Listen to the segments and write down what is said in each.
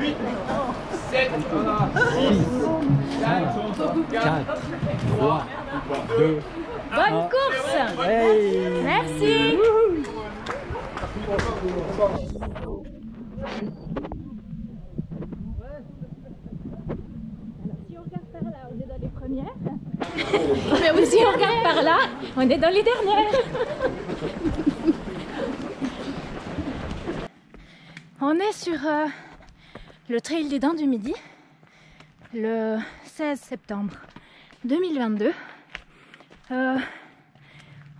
8, 7, 6, 5, 4, 3, 2, Bonne course. Hey. Merci. Si on regarde par là, on est dans les premières. Mais si on regarde par là, on est dans les dernières. On est sur euh, le trail des Dents du Midi le 16 septembre 2022. Euh,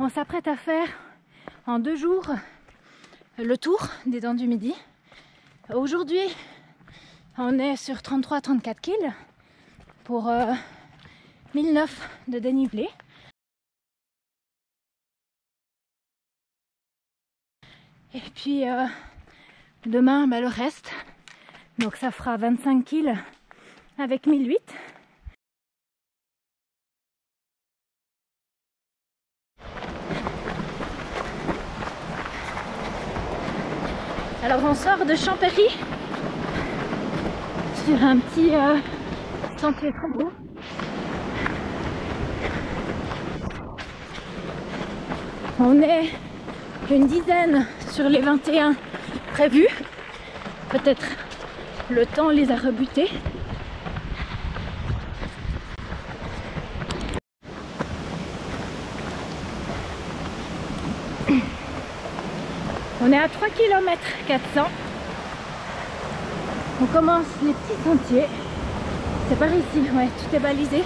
on s'apprête à faire en deux jours le tour des Dents du Midi. Aujourd'hui, on est sur 33-34 kills pour euh, 1009 de dénivelé. Et puis euh, demain, bah, le reste. Donc ça fera 25 kills avec 1008. Alors on sort de Champéry sur un petit sentier trop beau. On est une dizaine sur les 21 prévus. Peut-être le temps les a rebutés. On est à 3 km 400. On commence les petits sentiers. C'est par ici, ouais, tout est balisé.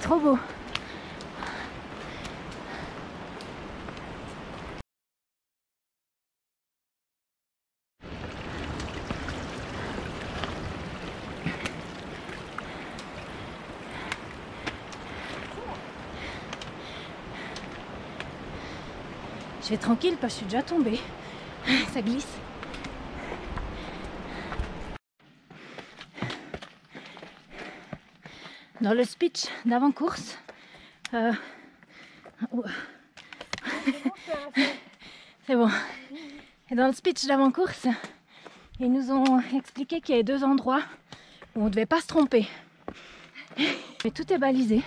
C'est trop beau. Je vais tranquille parce que je suis déjà tombée. Ça glisse. Dans le speech d'avant-course, euh, ouh. c'est bon. Et dans le speech d'avant-course, ils nous ont expliqué qu'il y avait deux endroits où on ne devait pas se tromper. Mais tout est balisé.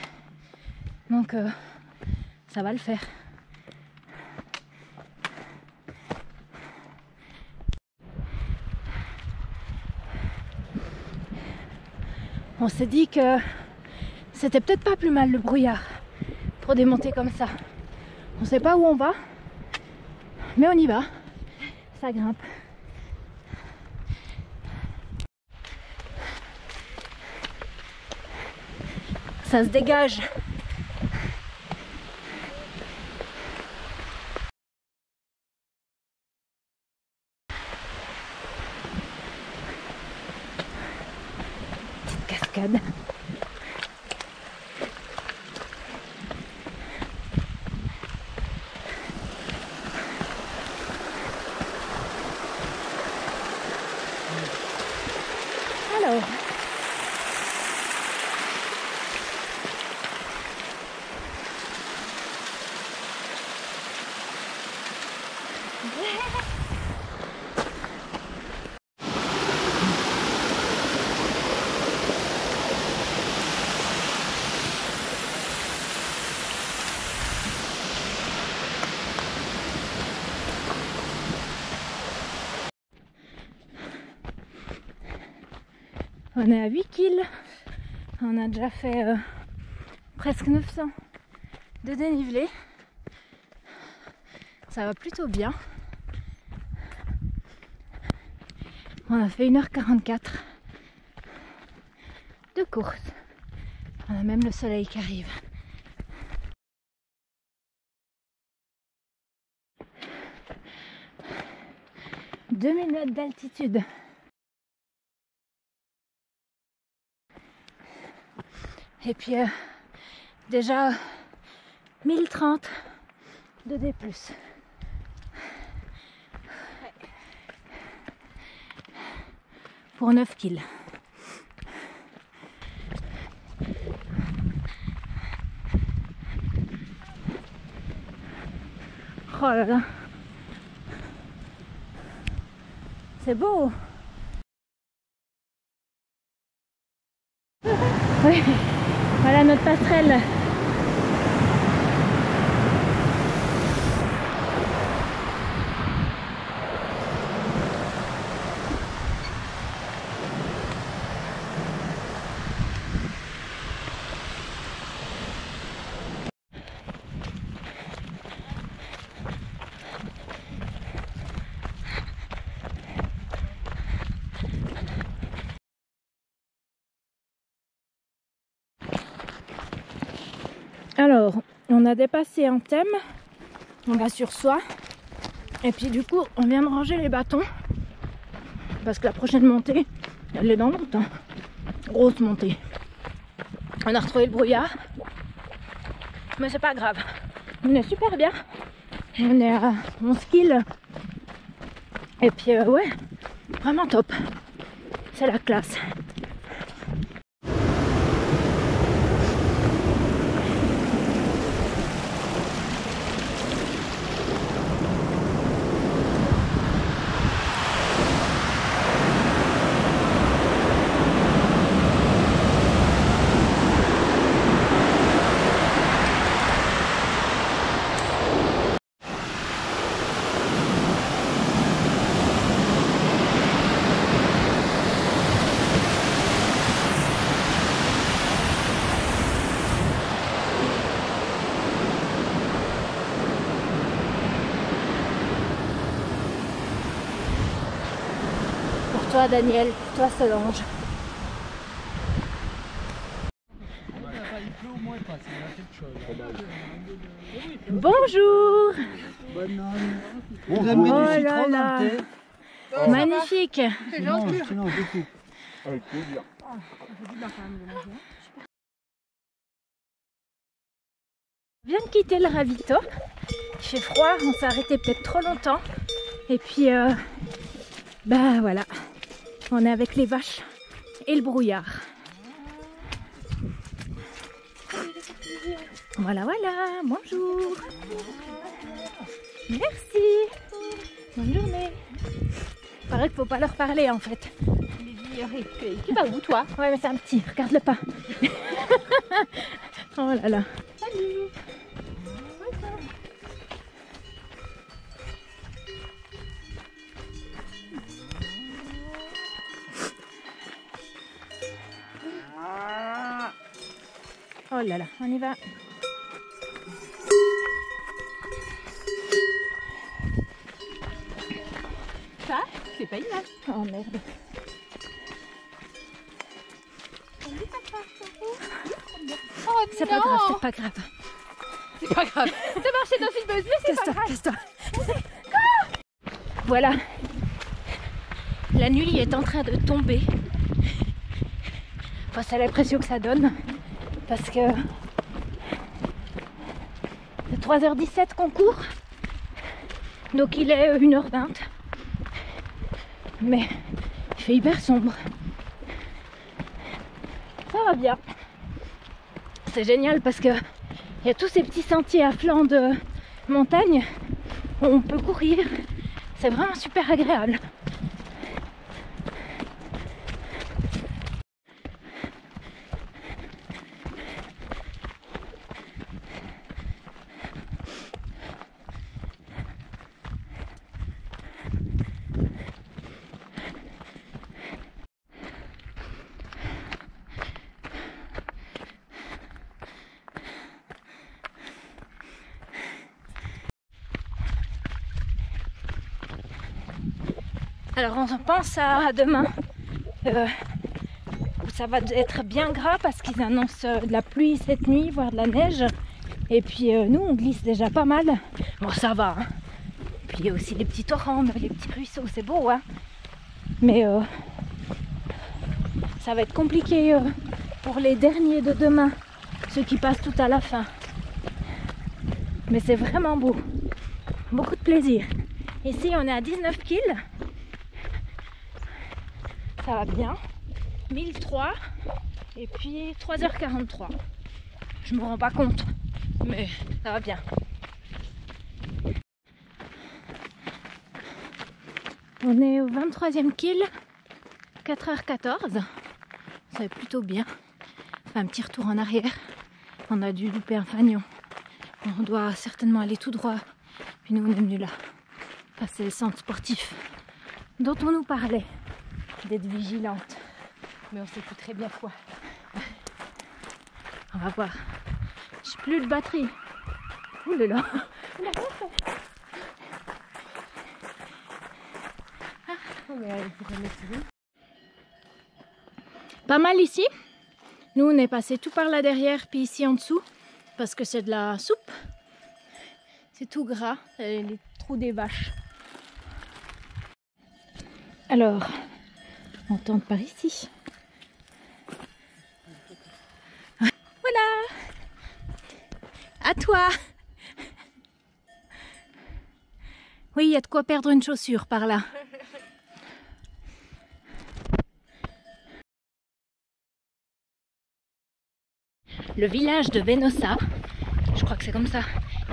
Donc euh, ça va le faire. on s'est dit que c'était peut-être pas plus mal le brouillard pour démonter comme ça. On sait pas où on va, mais on y va. Ça grimpe. Ça se dégage. Petite cascade. Alors. On est à 8 kills. On a déjà fait euh, presque 900 de dénivelé. Ça va plutôt bien. On a fait 1h44 de course. On a même le soleil qui arrive. Deux minutes d'altitude. Et puis euh, déjà 1030 de D+. pour 9 kills. Oh là là. C'est beau. Oui, voilà notre passerelle. Alors, on a dépassé un thème. On va sur soi. Et puis du coup, on vient de ranger les bâtons. Parce que la prochaine montée, elle est dans longtemps. Grosse montée. On a retrouvé le brouillard. Mais c'est pas grave. On est super bien. On est à 11 kills. Et puis euh, ouais, vraiment top. C'est la classe. Toi Daniel, pour toi Solange. Bonjour aimez Oh là là. Magnifique plaisir. On vient de quitter le ravito. Il fait froid, on s'est arrêté peut-être trop longtemps. Et puis, euh, bah voilà, on est avec les vaches et le brouillard. Voilà, voilà, bonjour. Merci. Bonne journée. Paraît qu'il faut pas leur parler en fait. Tu vas où toi? Ouais, mais c'est un petit, regarde-le pas. oh là là. Là là, on y va. Ça C'est pas une vache. Oh merde. Oh C'est pas grave, c'est pas grave. C'est pas grave. C'est marché dans une buzz, mais c'est pas Casse-toi, grave. casse-toi. Voilà. La nuit est en train de tomber. Enfin, c'est l'impression que ça donne. Parce que c'est 3h17 qu'on court. Donc il est 1h20. Mais il fait hyper sombre. Ça va bien. C'est génial parce que il y a tous ces petits sentiers à flanc de montagne où on peut courir. C'est vraiment super agréable. Alors on pense à demain euh, ça va être bien gras parce qu'ils annoncent euh, de la pluie cette nuit, voire de la neige. Et puis euh, nous on glisse déjà pas mal. Bon ça va. hein. Puis il y a aussi les petits torrents, les petits ruisseaux, c'est beau hein. Mais ça va être compliqué pour les derniers de demain, ceux qui passent tout à la fin. Mais c'est vraiment beau. Beaucoup de plaisir. Ici on est à 19 kills. Ça va bien. 1003 et puis 3h43. Je me rends pas compte, mais ça va bien. On est au 23e kill, 4h14. Ça va plutôt bien. On fait un petit retour en arrière. On a dû louper un fagnon. On doit certainement aller tout droit. Puis nous, on est venus là. Enfin, c'est le centre sportif dont on nous parlait d'être vigilante. Mais on sait plus très bien quoi. On va voir. J'ai plus de batterie. Ouh là Pas mal ici. Nous, on est passé tout par là derrière, puis ici en dessous, parce que c'est de la soupe. C'est tout gras, et les trous des vaches. Alors, on tente par ici. Voilà À toi Oui, il y a de quoi perdre une chaussure par là. Le village de Venosa, je crois que c'est comme ça,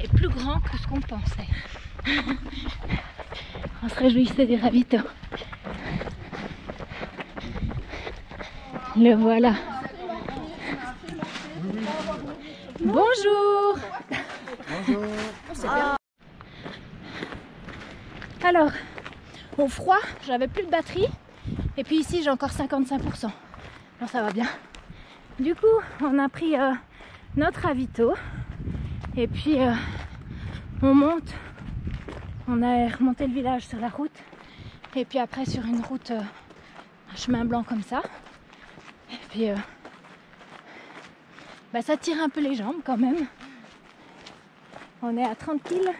est plus grand que ce qu'on pensait. On se réjouissait des ravitaux. Le voilà. Bonjour. Bonjour. Alors, au froid, j'avais plus de batterie. Et puis ici, j'ai encore 55%. Alors ça va bien. Du coup, on a pris euh, notre ravito. Et puis, euh, on monte. On a remonté le village sur la route. Et puis après, sur une route, euh, un chemin blanc comme ça. Puis, euh, bah, ça tire un peu les jambes quand même. On est à 30 kills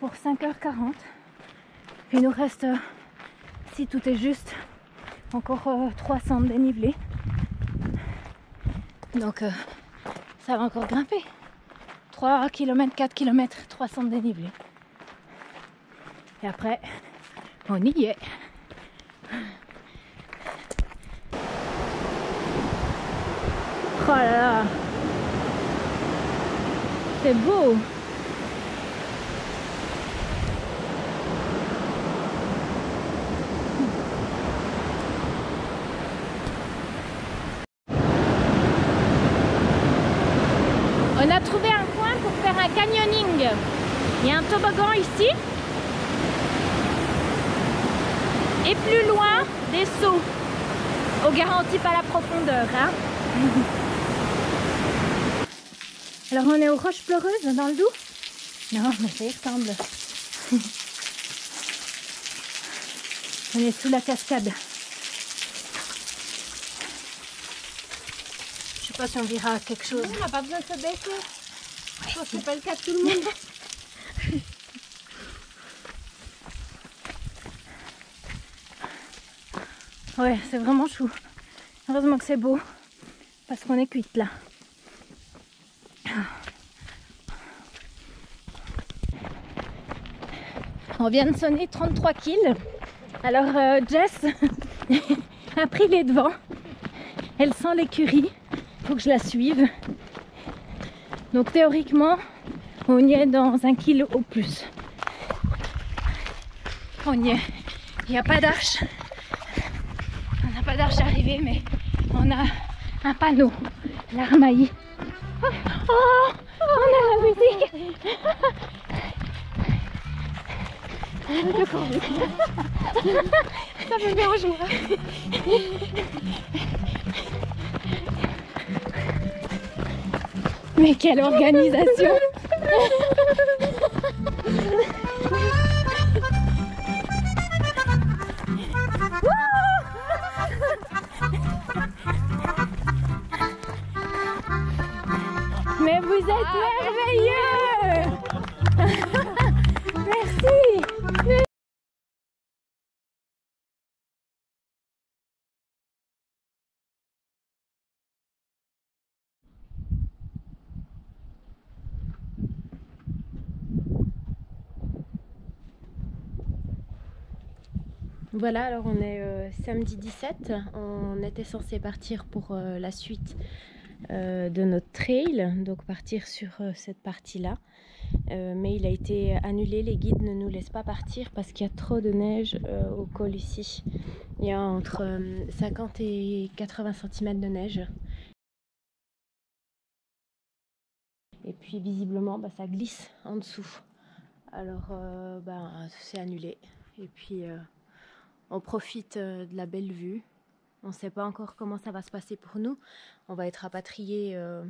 pour 5h40. Puis il nous reste, euh, si tout est juste, encore euh, 300 de dénivelé. Donc euh, ça va encore grimper. 3 km, 4 km, 300 de dénivelé. Et après, on y est. Oh là là C'est beau On a trouvé un coin pour faire un canyoning. Il y a un toboggan ici. Et plus loin, des sauts. On garantit pas la profondeur. Hein Alors on est aux roches pleureuses dans le Doubs? Non, mais ça y ressemble. on est sous la cascade. Je sais pas si on verra quelque chose. On n'a pas besoin de se baisser. Je pense que c'est pas le cas de tout le monde. Ouais, c'est vraiment chou. Heureusement que c'est beau. Parce qu'on est cuite là. On vient de sonner 33 kills. Alors euh, Jess a pris les devants. Elle sent l'écurie. Faut que je la suive. Donc théoriquement, on y est dans un kilo au plus. On y est. Il n'y a pas d'arche. On n'a pas d'arche d'arrivée, mais on a un panneau. L'Armaï. Oh, oh, on a la musique. Ça. Mais quelle organisation Mais vous êtes merveilleux Voilà, alors on est euh, samedi 17. On était censé partir pour euh, la suite euh, de notre trail, donc partir sur cette partie-là. mais il a été annulé, les guides ne nous laissent pas partir parce qu'il y a trop de neige au col ici. Il y a entre 50 et 80 cm de neige. Et puis visiblement, bah, ça glisse en dessous. Alors, bah, c'est annulé. Et puis, on profite euh, de la belle vue. On ne sait pas encore comment ça va se passer pour nous. On va être rapatriés euh,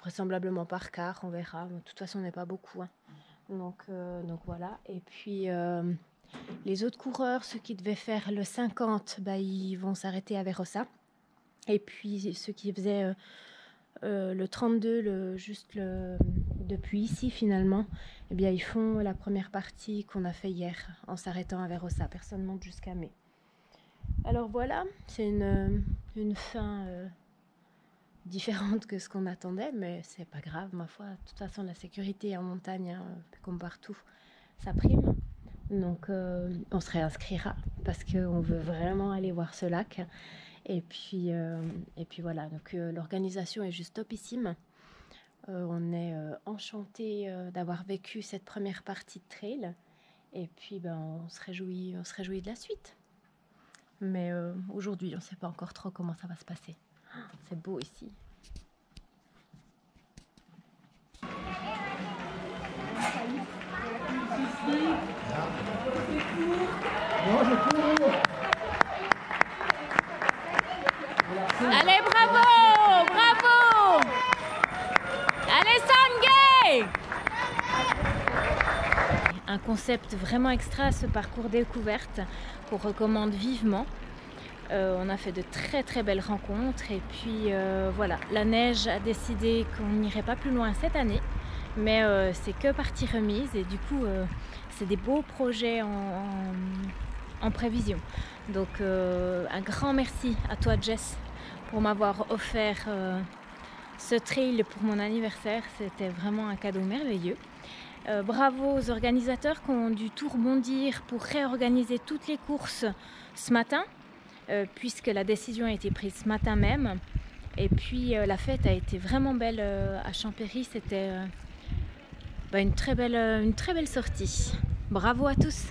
vraisemblablement par car, on verra. De toute façon, on n'est pas beaucoup. Hein. Donc, euh, donc voilà. Et puis les autres coureurs, ceux qui devaient faire le 50, bah, ils vont s'arrêter à Verossa. Et puis ceux qui faisaient le 32, le, juste le, depuis ici finalement, eh bien, ils font la première partie qu'on a fait hier en s'arrêtant à Verossa. Personne monte jusqu'à mai. Alors voilà, c'est une, une fin euh, différente que ce qu'on attendait, mais c'est pas grave, ma foi. De toute façon, la sécurité en montagne, hein, comme partout, ça prime. Donc, euh, on se réinscrira parce qu'on veut vraiment aller voir ce lac. Et puis, euh, et puis voilà, donc l'organisation est juste topissime. Euh, on est euh, enchanté euh, d'avoir vécu cette première partie de trail. Et puis, ben, on, se réjouit, on se réjouit de la suite. Mais aujourd'hui, on ne sait pas encore trop comment ça va se passer. C'est beau ici bravo Bravo un concept vraiment extra ce parcours découverte qu'on recommande vivement. Euh, on a fait de très très belles rencontres et puis euh, voilà, la neige a décidé qu'on n'irait pas plus loin cette année, mais euh, c'est que partie remise et du coup c'est des beaux projets en prévision. Donc un grand merci à toi Jess pour m'avoir offert ce trail pour mon anniversaire. C'était vraiment un cadeau merveilleux. Euh, bravo aux organisateurs qui ont dû tout rebondir pour réorganiser toutes les courses ce matin, euh, puisque la décision a été prise ce matin même. Et puis euh, la fête a été vraiment belle à Champéry. C'était bah, une, très belle, une très belle sortie. Bravo à tous